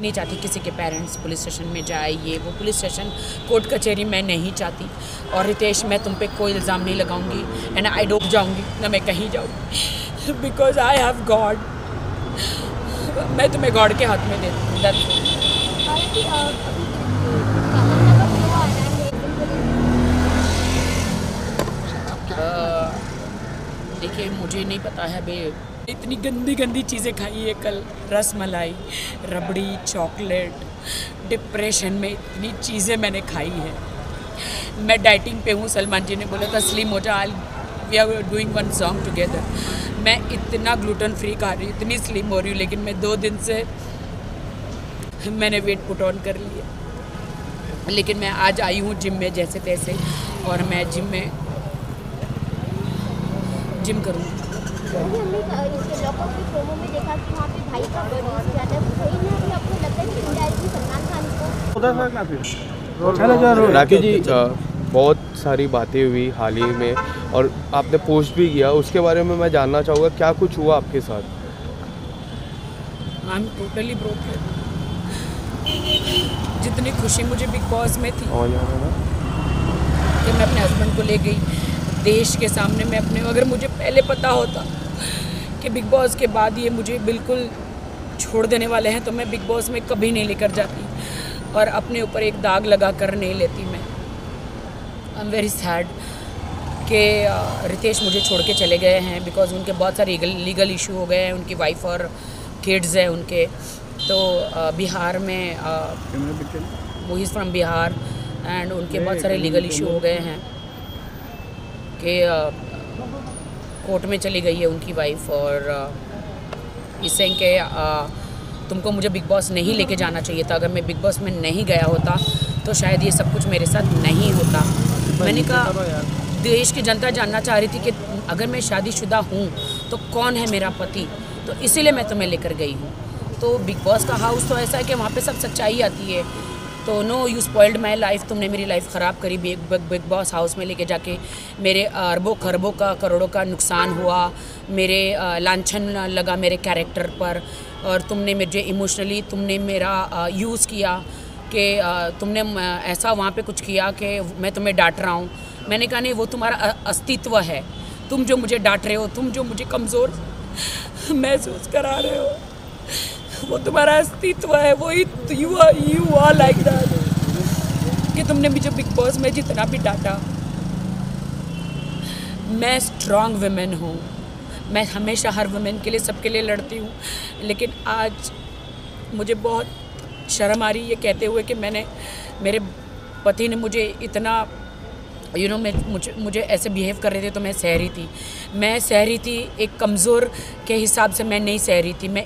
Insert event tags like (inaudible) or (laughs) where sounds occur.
नहीं चाहती किसी के पेरेंट्स पुलिस स्टेशन में जाए ये वो पुलिस स्टेशन कोर्ट कचहरी मैं नहीं चाहती। और रितेश मैं तुम पे कोई इल्ज़ाम नहीं लगाऊँगी एंड आई डोप जाऊँगी ना मैं कहीं जाऊँगी। बिकॉज़ आई हैव गॉड मैं तुम्हें गॉड के हाथ में दे दूँ हालाँकि अभी तमन्ना का फ्लो आ रहा है देखिए मुझे नहीं पता है बे इतनी गंदी गंदी चीज़ें खाई है कल। रस मलाई रबड़ी, चॉकलेट। डिप्रेशन में इतनी चीज़ें मैंने खाई है। मैं डाइटिंग पे हूँ, सलमान जी ने बोला था स्लिम हो जा we are doing one song together मैं इतना ग्लूटन फ्री खा रही हूँ, इतनी स्लिम हो रही हूँ, लेकिन मैं दो दिन से मैंने वेट पुट ऑन कर लिया लेकिन मैं आज आई हूँ जिम में जैसे तैसे, और मैं जिम में जिम करूँगी। अभी हमने लॉकअप के प्रोमो में देखा कि वहाँ पे भाई का बर्थडे किया था। सही में अभी आपको लगता है कि इनडायरेक्टली सलमान खान को। उधर से काफ़ी राकेश जी बहुत सारी बातें हुई हाल ही में और आपने पोस्ट भी किया। उसके बारे में मैं जानना चाहूँगा क्या कुछ हुआ आपके साथ? आई एम टोटली ब्रोकन जितनी खुशी मुझे बिग बॉस में थी कि मैं अपने हस्बैंड को ले गई। देश के सामने मैं अपने अगर मुझे पहले पता होता कि बिग बॉस के बाद ये मुझे बिल्कुल छोड़ देने वाले हैं तो मैं बिग बॉस में कभी नहीं लेकर जाती और अपने ऊपर एक दाग लगा कर नहीं लेती मैं। आई एम वेरी सैड कि रितेश मुझे छोड़ के चले गए हैं बिकॉज़ उनके बहुत सारे लीगल इशू हो गए हैं उनकी वाइफ और किड्स हैं उनके। तो बिहार में वो इज़ फ्रॉम बिहार एंड उनके बहुत सारे लीगल इशू हो गए हैं कि कोर्ट में चली गई है उनकी वाइफ और इससे कि तुमको मुझे बिग बॉस नहीं लेके जाना चाहिए था। अगर मैं बिग बॉस में नहीं गया होता तो शायद ये सब कुछ मेरे साथ नहीं होता। मैंने कहा देश की जनता जानना चाह रही थी कि अगर मैं शादीशुदा हूँ तो कौन है मेरा पति? तो इसीलिए मैं तुम्हें लेकर गई हूँ। तो बिग बॉस का हाउस तो ऐसा है कि वहाँ पे सब सच्चाई आती है। तो no you spoiled my life तुमने मेरी लाइफ ख़राब करी। बिग बिग बॉस हाउस में लेके जाके मेरे अरबों, खरबों का, करोड़ों का नुकसान हुआ। मेरे लांछन लगा मेरे कैरेक्टर पर। और तुमने मुझे इमोशनली तुमने मेरा यूज़ किया कि तुमने ऐसा वहाँ पे कुछ किया कि मैं तुम्हें डांट रहा हूँ। मैंने कहा, नहीं, वो तुम्हारा अस्तित्व है। तुम जो मुझे डांट रहे हो, तुम जो मुझे कमज़ोर (laughs) महसूस करा रहे हो। वो तुम्हारा अस्तित्व है वो you are you are like that कि तुमने मुझे बिग बॉस में जितना भी डांटा मैं स्ट्रांग वुमेन हूँ। मैं हमेशा हर वुमेन के लिए सबके लिए लड़ती हूँ। लेकिन आज मुझे बहुत शर्म आ रही है कहते हुए कि मैंने मेरे पति ने मुझे इतना यू you नो know, मैं मुझे मुझे ऐसे बिहेव कर रहे थे तो मैं सह रही थी। मैं सह रही थी एक कमज़ोर के हिसाब से मैं नहीं सह रही थी। मैं